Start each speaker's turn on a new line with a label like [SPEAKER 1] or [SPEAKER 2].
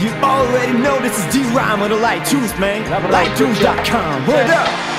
[SPEAKER 1] You already know this is D-Rhyme with the Light Tunes, man. Lighttooth.com. What up!